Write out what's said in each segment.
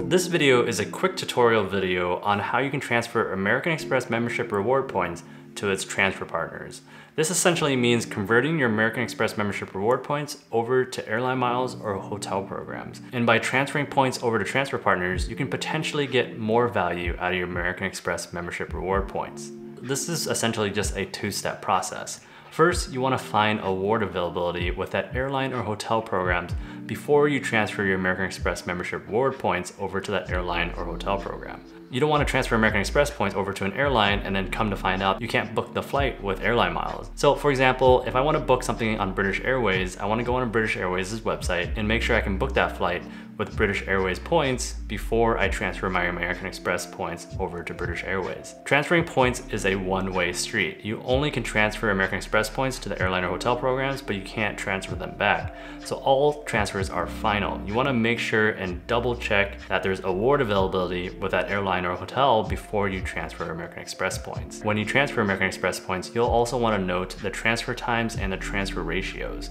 This video is a quick tutorial video on how you can transfer American Express membership reward points to its transfer partners. This essentially means converting your American Express membership reward points over to airline miles or hotel programs. And by transferring points over to transfer partners, you can potentially get more value out of your American Express membership reward points. This is essentially just a two-step process. First, you wanna find award availability with that airline or hotel programs before you transfer your American Express membership reward points over to that airline or hotel program. You don't want to transfer American Express points over to an airline and then come to find out you can't book the flight with airline miles. So for example, if I want to book something on British Airways, I want to go on British Airways' website and make sure I can book that flight with British Airways points before I transfer my American Express points over to British Airways. Transferring points is a one-way street. You only can transfer American Express points to the airline or hotel programs, but you can't transfer them back. So all transfers are final. You wanna make sure and double check that there's award availability with that airline or hotel before you transfer American Express points. When you transfer American Express points, you'll also wanna note the transfer times and the transfer ratios.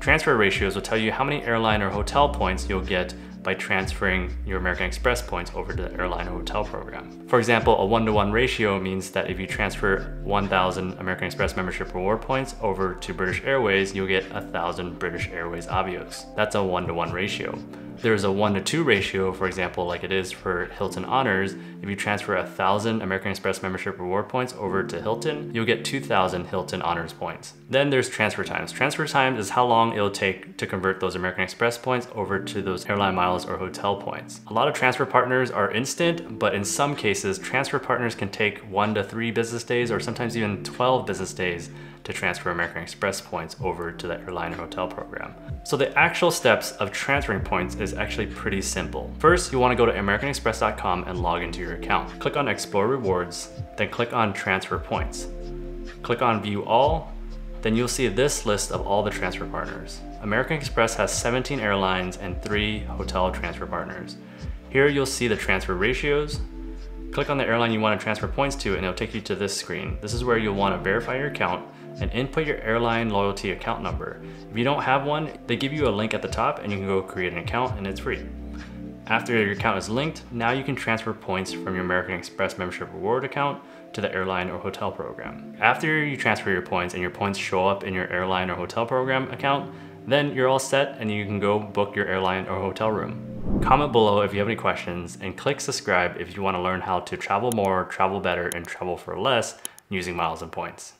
Transfer ratios will tell you how many airline or hotel points you'll get by transferring your American Express points over to the airline or hotel program. For example, a one-to-one -one ratio means that if you transfer 1,000 American Express membership reward points over to British Airways, you'll get 1,000 British Airways Avios. That's a one-to-one -one ratio there's a one to two ratio, for example, like it is for Hilton Honors, if you transfer a thousand American Express membership reward points over to Hilton, you'll get 2,000 Hilton Honors points. Then there's transfer times. Transfer times is how long it'll take to convert those American Express points over to those airline miles or hotel points. A lot of transfer partners are instant, but in some cases, transfer partners can take one to three business days or sometimes even 12 business days to transfer American Express points over to the airline or hotel program. So the actual steps of transferring points is actually pretty simple. First, you wanna go to americanexpress.com and log into your account. Click on Explore Rewards, then click on Transfer Points. Click on View All, then you'll see this list of all the transfer partners. American Express has 17 airlines and three hotel transfer partners. Here you'll see the transfer ratios, Click on the airline you want to transfer points to and it'll take you to this screen. This is where you'll want to verify your account and input your airline loyalty account number. If you don't have one, they give you a link at the top and you can go create an account and it's free. After your account is linked, now you can transfer points from your American Express membership reward account to the airline or hotel program. After you transfer your points and your points show up in your airline or hotel program account, then you're all set and you can go book your airline or hotel room. Comment below if you have any questions and click subscribe if you want to learn how to travel more, travel better, and travel for less using miles and points.